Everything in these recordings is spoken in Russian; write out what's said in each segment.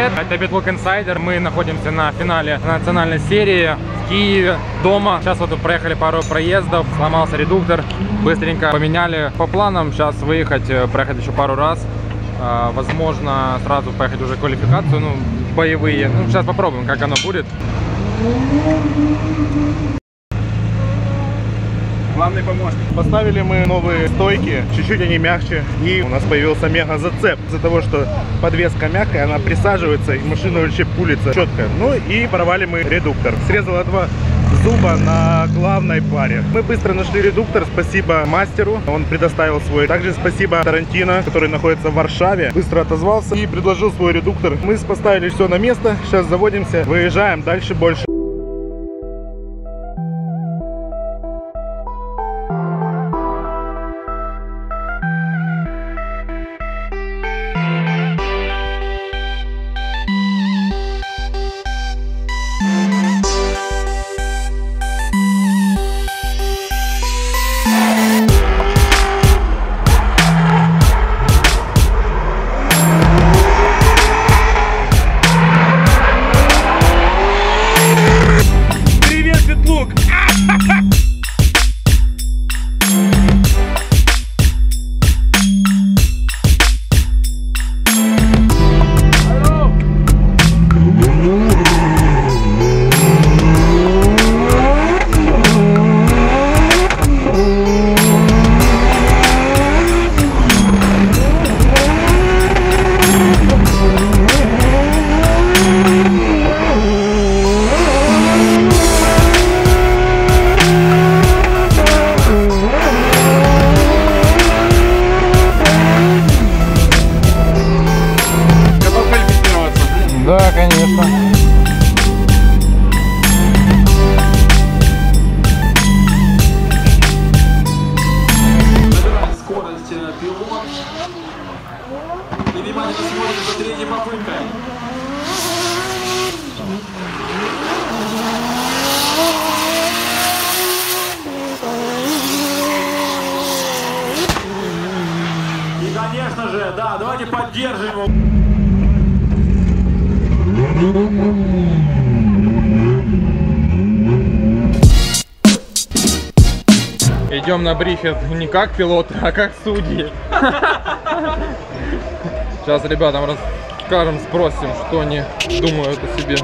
привет! Это Bitlook Insider. Мы находимся на финале национальной серии в Киеве, дома. Сейчас вот проехали пару проездов, сломался редуктор, быстренько поменяли. По планам сейчас выехать, э, проехать еще пару раз. А, Возможно, сразу поехать уже квалификацию, ну, боевые. Ну, сейчас попробуем, как оно будет. Главный помощник. Поставили мы новые стойки, чуть-чуть они мягче, и у нас появился мега зацеп. Из-за того, что подвеска мягкая, она присаживается, и машина вообще пулится четко. Ну и порвали мы редуктор. Срезала два зуба на главной паре. Мы быстро нашли редуктор, спасибо мастеру, он предоставил свой. Также спасибо Тарантино, который находится в Варшаве, быстро отозвался и предложил свой редуктор. Мы поставили все на место, сейчас заводимся, выезжаем, дальше больше. Его. Идем на брифинг не как пилоты, а как судьи. Сейчас ребятам расскажем, спросим, что они думают о себе.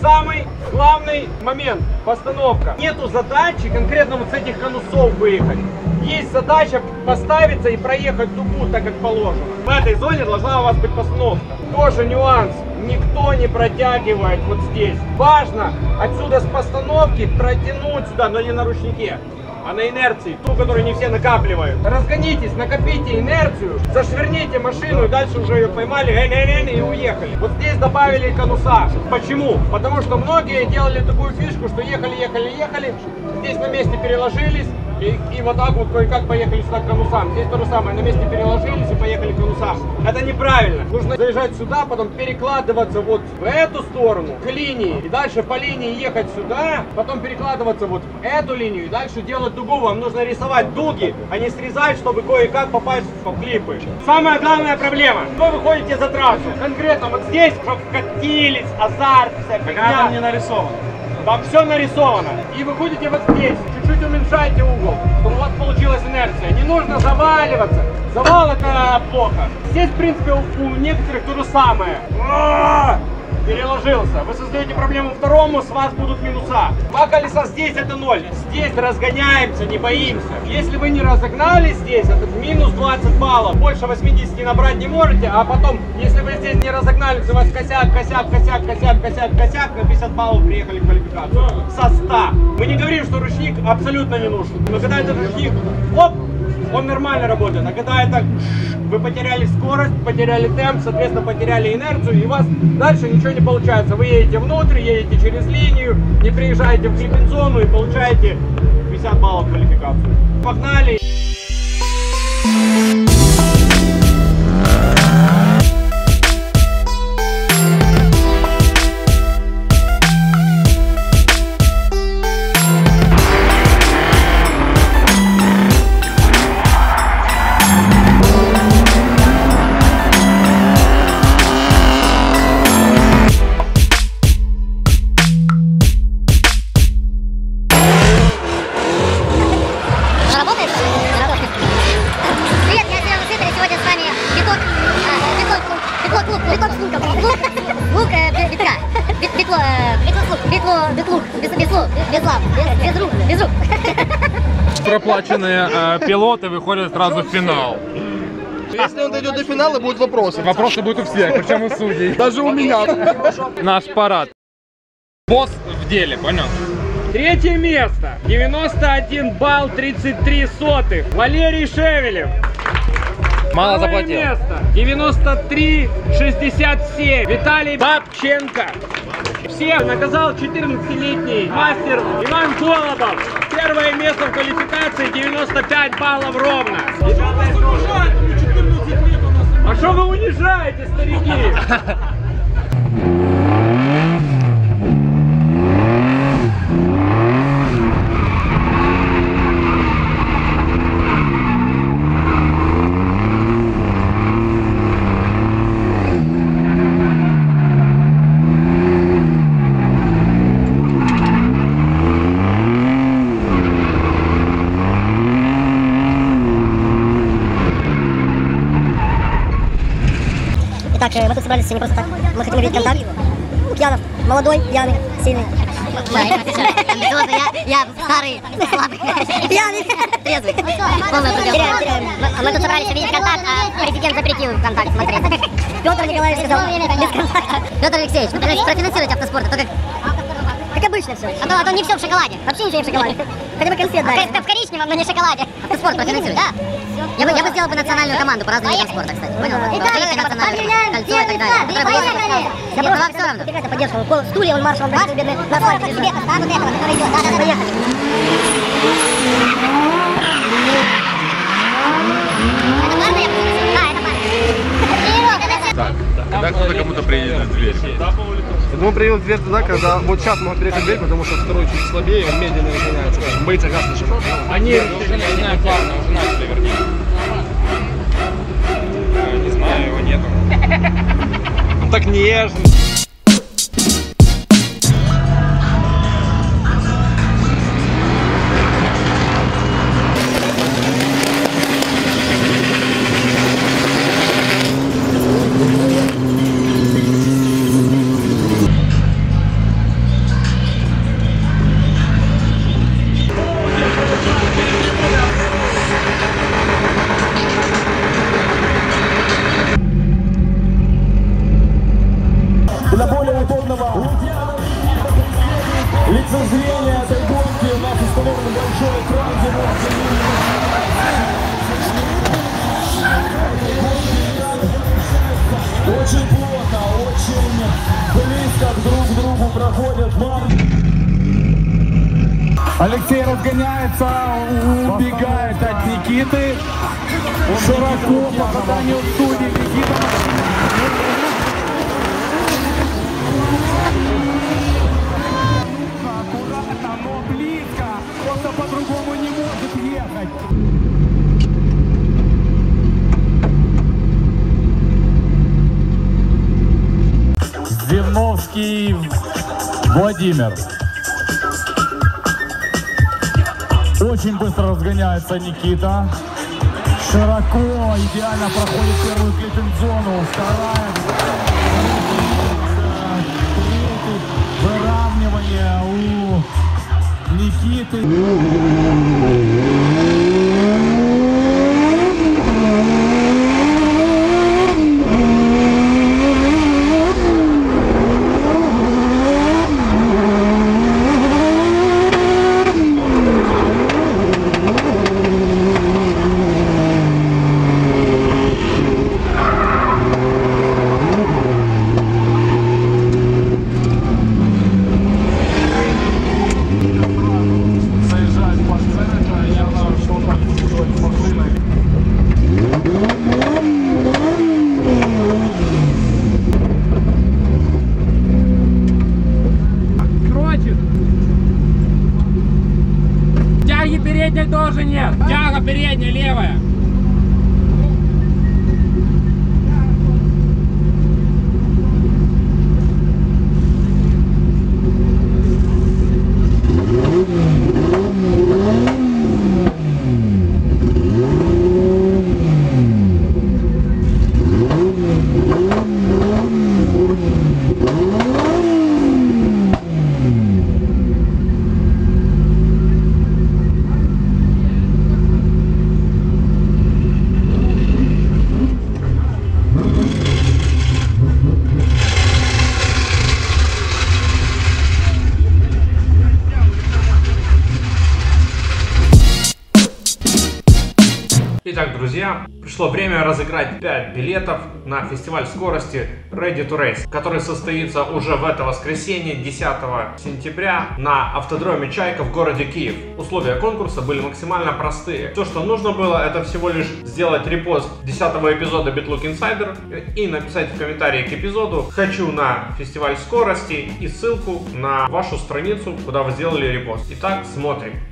Самый главный момент – постановка. Нету задачи конкретно вот с этих конусов выехать. Есть задача поставиться и проехать дугу так, как положено. В этой зоне должна у вас быть постановка. Тоже нюанс. Никто не протягивает вот здесь. Важно отсюда с постановки протянуть сюда, но не на ручнике, а на инерции, ту, которую не все накапливают. Разгонитесь, накопите инерцию, зашверните машину и дальше уже ее поймали эн-эн-эн, и уехали. Вот здесь добавили конуса. Почему? Потому что многие делали такую фишку, что ехали, ехали, ехали, здесь на месте переложились, и, и вот так вот кое-как поехали сюда к конусам. Здесь то же самое, на месте переложились и поехали к конусам. Это неправильно. Нужно заезжать сюда, потом перекладываться вот в эту сторону, к линии, и дальше по линии ехать сюда, потом перекладываться вот в эту линию, и дальше делать дугу. Вам нужно рисовать дуги, а не срезать, чтобы кое-как попасть в клипы. Самая главная проблема. Вы выходите за трассу. Конкретно вот здесь, чтобы вкатились, азарт, вся фигня. не нарисовано. Там все нарисовано. И вы ходите вот здесь, чуть-чуть уменьшайте угол, чтобы у вас получилась инерция. Не нужно заваливаться. Завал это плохо. Здесь, в принципе, у, у некоторых то же самое. Переложился. Вы создаете проблему второму, с вас будут минуса. Два колеса здесь это ноль. Здесь разгоняемся, не боимся. Если вы не разогнались здесь, это минус 20 баллов. Больше 80 набрать не можете, а потом, если вы здесь не разогнались, у вас косяк, косяк, косяк, косяк, косяк, косяк, на 50 баллов приехали в квалификацию. Со 100. Мы не говорим, что ручник абсолютно не нужен. Но когда этот ручник, оп, он нормально работает. А когда это вы потеряли скорость, потеряли темп, соответственно, потеряли инерцию, и у вас дальше ничего не получается. Вы едете внутрь, едете через линию, не приезжаете в клиппинг-зону и получаете 50 баллов квалификацию. Погнали! Без лап, без, без рук, без рук. Проплаченные э, пилоты выходят сразу в финал. Если он дойдет до финала, будут вопросы. Вопросы будут у всех, причем у судей. Даже у меня. Наш парад. Босс в деле, понял? Третье место. 91 балл 33 сотых. Валерий Шевелев. Мало Второе заплатил. место. 93 67. Виталий Бабченко. Всех наказал 14-летний мастер Иван Голубов. Первое место в квалификации 95 баллов ровно. А что вы унижаете, старики? Итак, э, мы тут собрались не просто так. Мы хотим увидеть контакт. Лукьянов, молодой, пьяный, сильный. Я старый, слабый, Пьяный. трезвый. А мы тут собрались увидеть контакт, а президент запретил контакт смотреть. Петр Николаевич сказал, без контакта. Петр Алексеевич, ну профи- профинансируйте автоспорт, а то как... Как обычно все. А то, а то не все в шоколаде. Вообще ничего не в шоколаде. Хотя бы конфет дали. В, в коричневом, но не шоколаде. Автоспорт профинансируй, да. Я бы, я бы сделал бы национальную команду по разным видам спорта, кстати. Понял? Вот, Итак, национальная, кольцо и так далее. Была-. Я бы все равно. Прекрасно поддерживал. Кол- Стулья он маршал дал бедный на асфальте. Да, вот этого, который идет. Да, да, да. Поехали. Это ладно, я Да, это ладно. Когда кто-то кому-то приедет в дверь. Ну, привел дверь туда, когда вот сейчас могут приехать дверь, потому что второй чуть слабее, он медленно начинается. Боится газ начинать. Они, я не знаю, плавно уже начали, вернее. Э, Не знаю, его нету. Он так нежно. Лицезрения этой гонки у нас установлен большой экран, где можно очень плотно, очень близко друг к другу проходят марки. Алексей разгоняется, убегает от Никиты. Широко по заданию судей Никита Владимир. Очень быстро разгоняется Никита. Широко, идеально проходит первую клиппинг-зону. Вторая. Третий. Выравнивание у Никиты. Нет. Тяга передняя левая. Итак, друзья, пришло время разыграть 5 билетов на фестиваль скорости Ready to Race, который состоится уже в это воскресенье, 10 сентября, на автодроме Чайка в городе Киев. Условия конкурса были максимально простые. Все, что нужно было, это всего лишь сделать репост 10 эпизода BitLook Insider и написать в комментарии к эпизоду «Хочу на фестиваль скорости» и ссылку на вашу страницу, куда вы сделали репост. Итак, смотрим.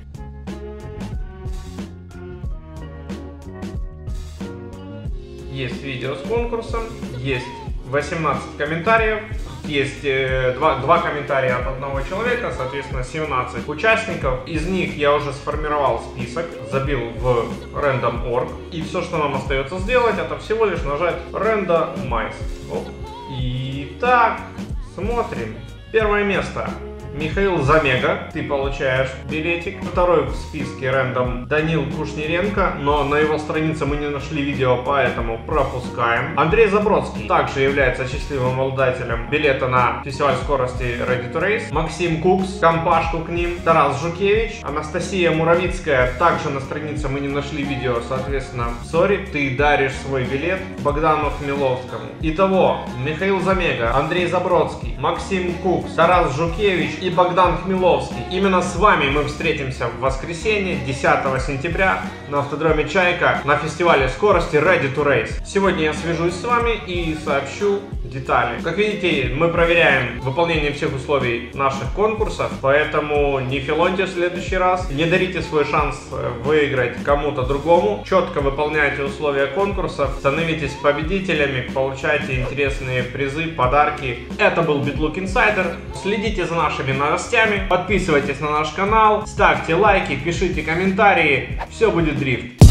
Есть видео с конкурсом, есть 18 комментариев, есть э, два, два комментария от одного человека, соответственно 17 участников. Из них я уже сформировал список, забил в random.org. И все, что нам остается сделать, это всего лишь нажать randomize. Оп. Итак, смотрим. Первое место. Михаил Замега, ты получаешь билетик. Второй в списке рандом Данил Кушниренко, но на его странице мы не нашли видео, поэтому пропускаем. Андрей Забродский также является счастливым обладателем билета на фестиваль скорости Ready to Race. Максим Кукс, компашку к ним. Тарас Жукевич, Анастасия Муравицкая, также на странице мы не нашли видео, соответственно, сори, ты даришь свой билет Богдану Хмеловскому. Итого, Михаил Замега, Андрей Забродский, Максим Кукс, Тарас Жукевич и Богдан Хмеловский. Именно с вами мы встретимся в воскресенье, 10 сентября, на автодроме Чайка на фестивале скорости Ready to Race. Сегодня я свяжусь с вами и сообщу детали. Как видите, мы проверяем выполнение всех условий наших конкурсов, поэтому не филоньте в следующий раз, не дарите свой шанс э, выиграть кому-то другому, четко выполняйте условия конкурсов, становитесь победителями, получайте интересные призы, подарки. Это был BitLook Insider. Следите за нашими новостями, подписывайтесь на наш канал, ставьте лайки, пишите комментарии. Все будет дрифт.